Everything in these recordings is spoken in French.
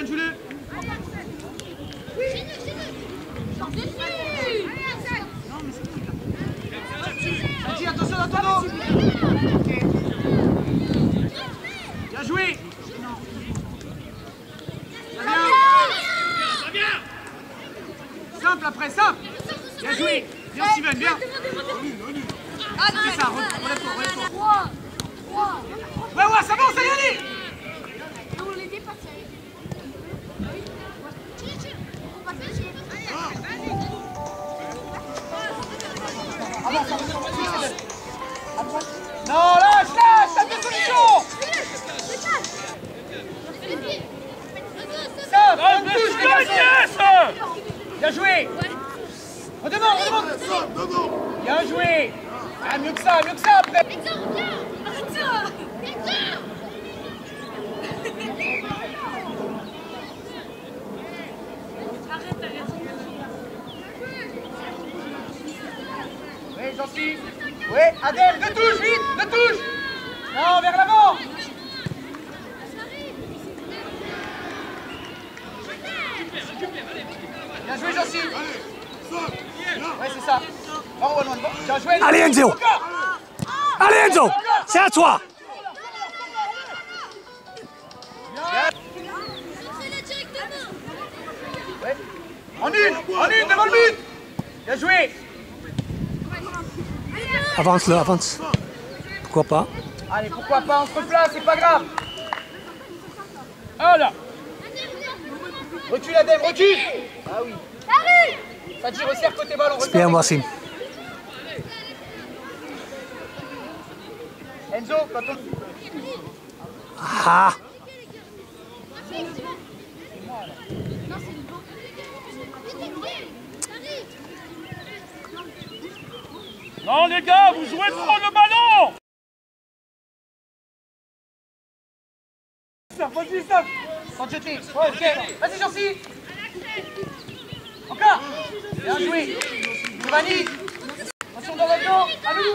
Steven, joue-le Sanji, attention dans ton dos Ok. Bien joué. Ça vient Simple après, simple. Bien joué. Bien Steven, bien. C'est ça, relève-toi, relève-toi Ouais, ouais, ça va, ça y est, Bien joué. Bien joué. Ah, mieux que ça, mieux que ça après. Oui, gentil. Oui, Adèle, deux touches, vite, deux touches Non, vers l'avant Bien joué, gentil Ouais, c'est ça. Bien joué. Allez, Enzo. Allez Enzo, c'est à toi Ouais. En une, en une, devant le but Bien joué Avance-le, avance. Pourquoi pas? Allez, pourquoi pas, on se replace, c'est pas grave Ah là Recule Adem, recule. Ah oui. Fadji, resserre côté ballon, resserre Bien, Wassim. Enzo, quand on... Ah. Non les gars, vous jouez trop le ballon. Stop, vas-y, stop Sans te jeter. Ouais, ok. Vas-y, Jancy Encore Bien joué Giovanni Attention dans votre dos À nous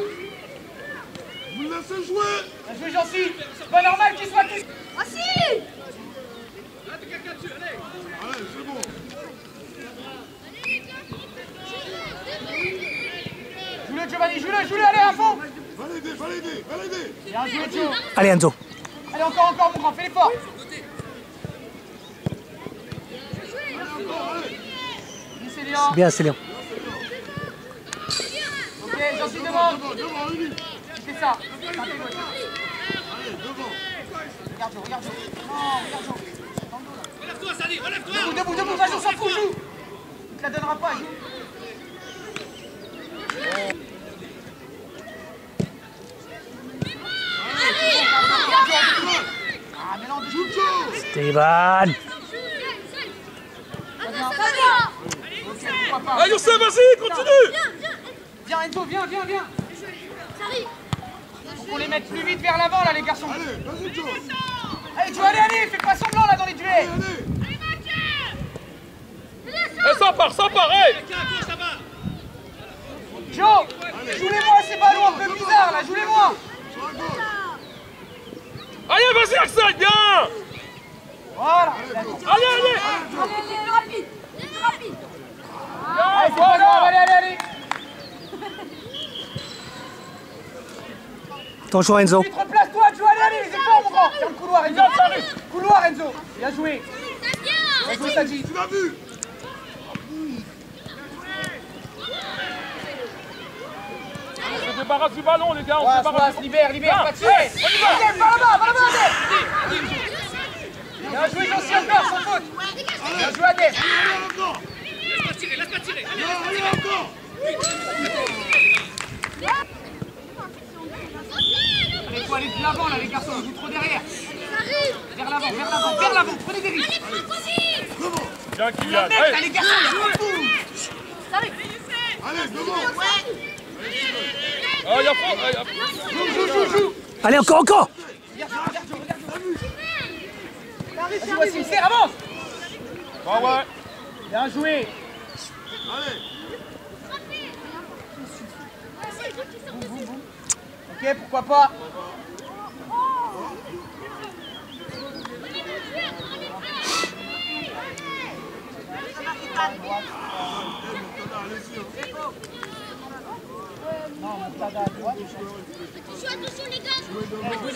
Vous laissez jouer Bien joué, Jancy C'est pas normal qu'il soit tous... Allez, c'est bon. Joue-le, Giovanni, joue-le, joue-le, allez, à fond. Bien joué, Joe Allez Enzo. Allez, encore, encore, mon grand, fais l'effort C'est Bien, c'est Léon. Ok, demande Devant, fais ça. Allez, devant. Regarde regarde Non, regarde Relève-toi, Sally, relève-toi Debout, debout, debout, vas-y, on s'en fout, joue Il te la donnera pas, Ah, Steven pas Allez Youssef, vas-y, continue. Viens Enzo, viens, viens, viens. Faut qu'on les mette plus vite vers l'avant là les garçons. Allez, vas-y, Joe. Allez Joe, allez, allez, fais pas semblant là dans les duels Allez, Eh, ça part, ça part, hey Joe, joue-les-moi ces ballons un peu bizarres là, joue-les-moi. Allez, vas-y Axel, bien Voilà. Allez, allez Allez, allez, allez, allez Attention Enzo. Replace-toi allez, allez, mon grand Tiens le couloir Enzo Couloir Enzo. Bien joué. Bien joué Sadji Tu l'as vu. On se débarrasse du ballon, les gars, on se débarrasse libère, libère, pas de soucis Adèle, va. Là-bas, va là-bas Adèle Bien joué Jancy encore, sans faute Bien joué Adèle Allez, encore. Allez, allez, encore. Allez, faut aller de l'avant là les garçons, on joue trop derrière. Vers l'avant, vers l'avant, vers l'avant, prenez des risques. Bien Kylian, hey les garçons, il Allez, devant. Ah, y a pas... ah, y a- Joue, joue, joue, joue. Allez encore, encore. Regarde, regarde, Joe, regarde, Joe. Vas-y, voici, serre, avance. Ah ouais. Bien joué. Allez. Ok, pourquoi pas ballon vers là. Allez, allez, allez, allez, allez, Jouez aussi. Allez, on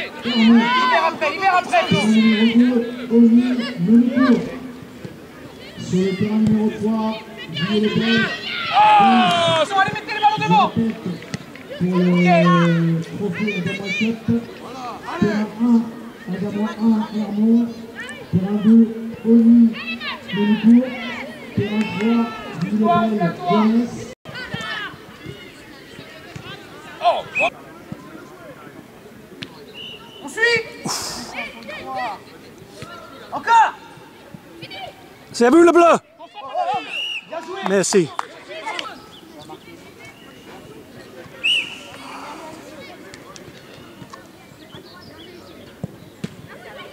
Hermon, Libère après, libère après, Flo. numéro 2, Oli, Monicourt. Sur le terrain numéro 3, Julien Lebel, Attention, allez, mettez les ballons devant. le trophée Adama 7. Terrain 1, Adama 1, Hermon. Terrain 2, Oli, Monicourt. Terrain 3, Julien Lebel, Jeunesse. Oh oh. On suit. Encore. C'est vu le bleu Bien joué. Merci.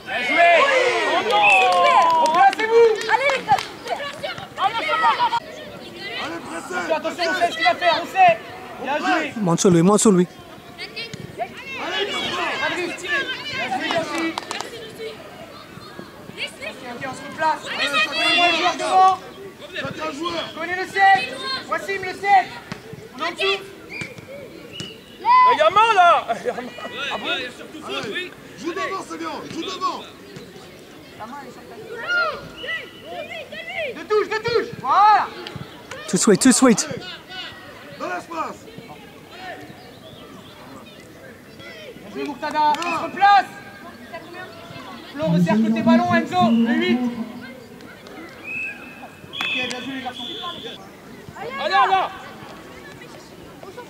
Bien joué. Replacez-vous. Allez, pressez. Attention, on sait ce qu'il va faire, on sait. Bien joué. Monte sur lui, monte sur lui. Allez, Gaston. Fabrice, bien joué, Gassi. Connais-moi le joueur devant. Chacun joueur. Connais le 7. Voici le 7. On est en dessous. Il y a main là Allez, joue devant, c'est bien. Joue devant. Deux touches, deux touches. Voilà. Tout de suite, tout de suite. Dans l'espace. Bien joué, Mourtada. On se replace. Flo, resserre côté ballon, Enzo. Le 8. Ok, bien joué, les garçons. Allez, là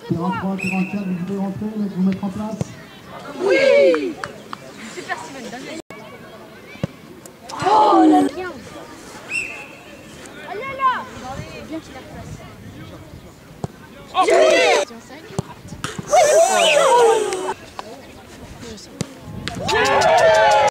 Terrain 3, terrain 4, vous pouvez rentrer, vous mettre en place. Oh,